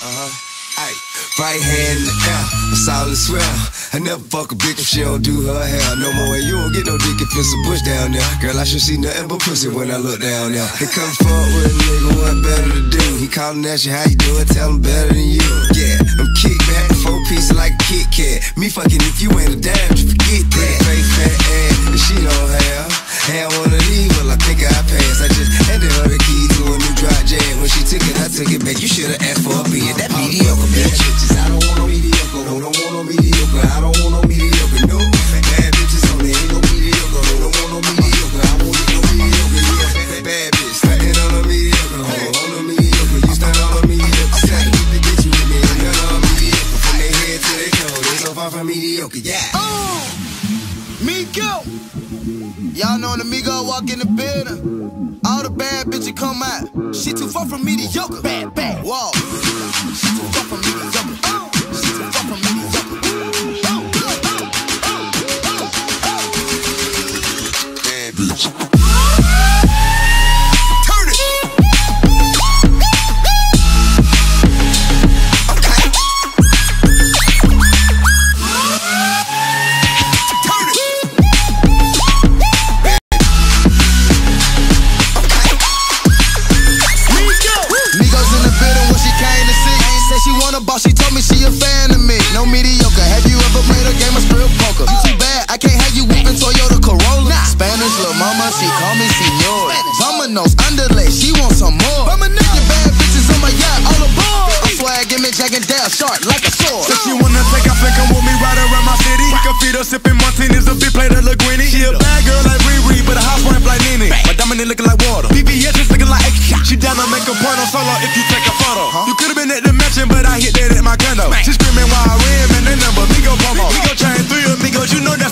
Uh-huh. Right hand in the air, I'm solid swear. I never fuck a bitch if she don't do her hair no more. And you don't get no dick if it's a bush down there. Girl, I should see nothing but pussy when I look down there. He come forward nigga, what better to do? He calling at how you doing? Tell him better than you. Yeah, I'm kick back, four pieces like a Kit Kat. Me fucking if you ain't a damn, you forget that. Fake fat ass, and she don't have. Had one of these, well, I think I passed. I just handed her the key to a new dry jam. When she took it, I took it back. You should've asked for a beer. That mediocre bitch. I don't want no mediocre. No, don't want no mediocre. I don't want no mediocre. Yeah. Oh, Migo. Y'all know when the Migo walk in the building, all the bad bitches come out. She too far from mediocre. Bad, bad. Whoa. Mama, she call me senor. Dominoes, underlay, she want some more. Nigga, bad bitches on my yacht, all aboard. I'm swag, give me Jack and sharp like a sword. If she wanna take off and come with me right around my city, we can feed her sipping martinis, a big plate of linguine. She a bad girl like Riri, but a housewife like Nene. My diamond looking like water. BBS is looking like extra. She down to make a point on solo if you take a photo. You could've been at the mansion, but I hit that at my condo. She screaming while I ran, man, that number Migo promo. Migo chain three amigos, you know that's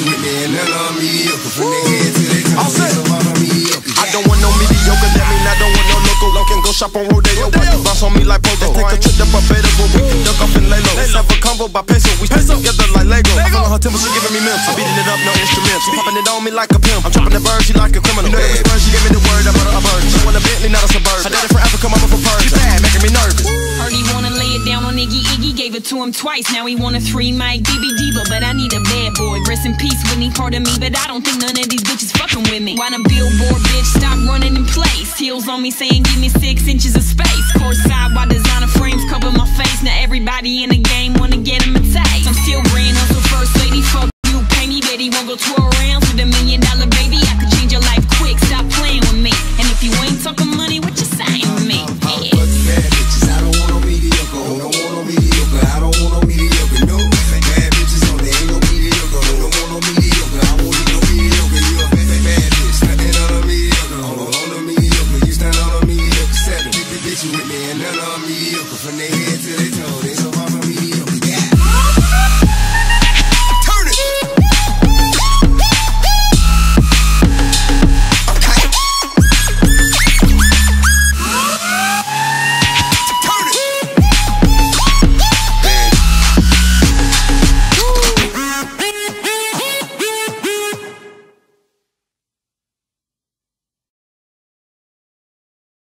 you with me and none on mediocre. From their head to their All toes, set. they so far mediocre. I don't want no mediocre, that mean I don't want no local. Local go shop on Rodeo, why you bounce on me like Pogo? Let's take a trip to Barbados where we can duck off and lay low. Let's have a convo by peso, we stick together like Lego. I feel on her temple, she giving me mental. Beating it up, no instruments. She popping it on me like a pimp. I'm dropping the bird, she like a criminal. You know every word, she gave me the word, I bought her a bird. She want a Bentley, not a Suburban. Her daddy from Africa, mama from Persia. She bad, making me nervous. Heard gave it to him twice. Now he want a three mic BB Diva, but I need a bad boy. Rest in peace, Whitney, part of me, but I don't think none of these bitches fucking with me. Why the billboard bitch stop running in place? Heels on me saying give me six inches of space. Course side while designer frames cover my face. Now everybody in the game wanna get him a taste. I'm still grand hustle first lady, fuck